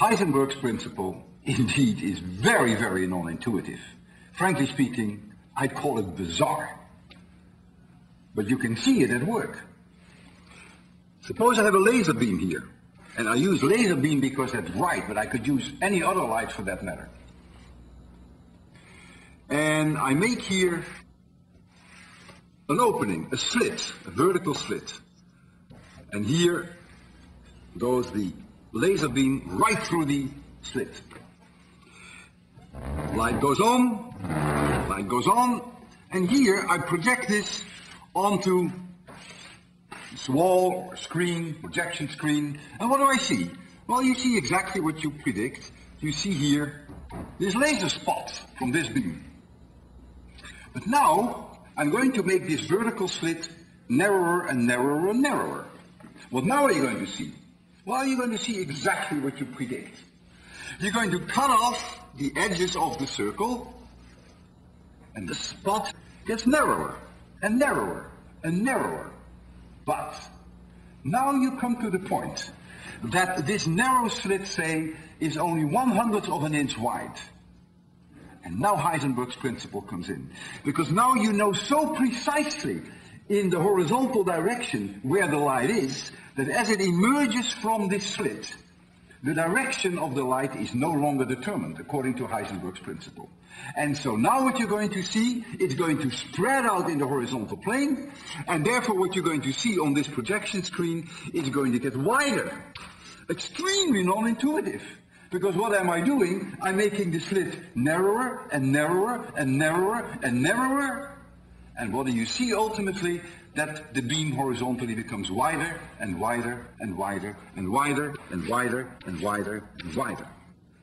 Heisenberg's principle indeed is very, very non-intuitive. Frankly speaking, I'd call it bizarre. But you can see it at work. Suppose I have a laser beam here. And I use laser beam because that's right, but I could use any other light for that matter. And I make here an opening, a slit, a vertical slit. And here goes the laser beam right through the slit. Light goes on, light goes on, and here I project this onto this wall screen, projection screen, and what do I see? Well, you see exactly what you predict. You see here this laser spot from this beam. But now I'm going to make this vertical slit narrower and narrower and narrower. What now are you going to see? Well, you're going to see exactly what you predict. You're going to cut off the edges of the circle, and the spot gets narrower and narrower and narrower. But now you come to the point that this narrow slit, say, is only one hundredth of an inch wide. And now Heisenberg's principle comes in. Because now you know so precisely in the horizontal direction where the light is, that as it emerges from this slit, the direction of the light is no longer determined according to Heisenberg's principle. And so now what you're going to see, it's going to spread out in the horizontal plane, and therefore what you're going to see on this projection screen is going to get wider. Extremely non-intuitive. Because what am I doing? I'm making the slit narrower and narrower and narrower and narrower. And what do you see ultimately? That the beam horizontally becomes wider and wider and wider and wider and wider and wider and wider.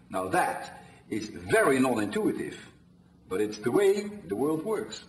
Now that is very non-intuitive, but it's the way the world works.